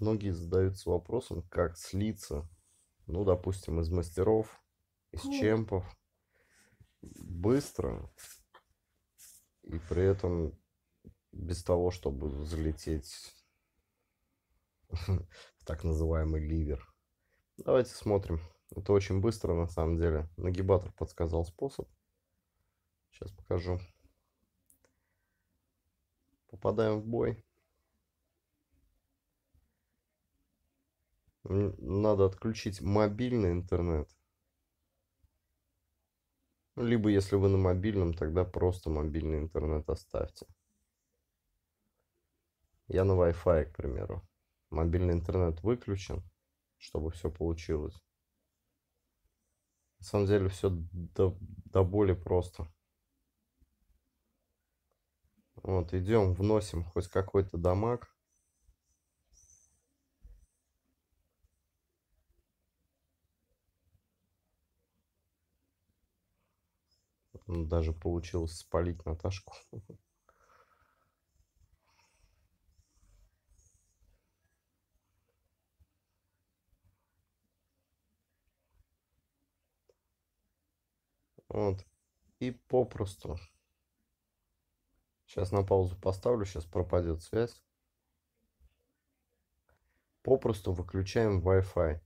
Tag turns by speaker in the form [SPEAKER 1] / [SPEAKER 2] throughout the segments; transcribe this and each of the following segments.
[SPEAKER 1] многие задаются вопросом, как слиться, ну, допустим, из мастеров, из чемпов, быстро, и при этом без того, чтобы залететь в так называемый ливер. Давайте смотрим. Это очень быстро на самом деле. Нагибатор подсказал способ. Сейчас покажу. Попадаем в бой. Надо отключить мобильный интернет. Либо если вы на мобильном, тогда просто мобильный интернет оставьте. Я на Wi-Fi, к примеру. Мобильный интернет выключен, чтобы все получилось. На самом деле все до, до боли просто. Вот, идем, вносим хоть какой-то дамаг. Даже получилось спалить Наташку. Вот. И попросту. Сейчас на паузу поставлю, сейчас пропадет связь. Попросту выключаем Wi-Fi.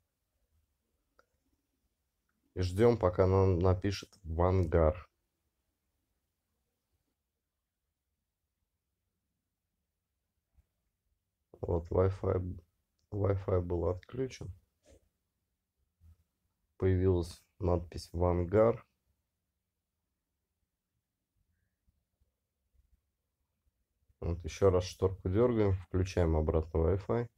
[SPEAKER 1] И ждем, пока нам напишет в ангар. Вот Wi-Fi, Wi-Fi был отключен. Появилась надпись в ангар. Вот еще раз шторку дергаем, включаем обратно Wi-Fi.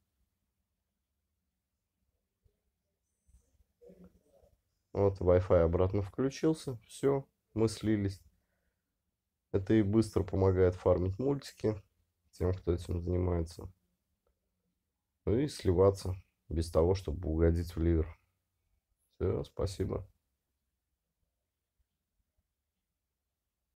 [SPEAKER 1] Вот Wi-Fi обратно включился. Все, мы слились. Это и быстро помогает фармить мультики тем, кто этим занимается. И сливаться без того, чтобы угодить в ливер. Все, спасибо.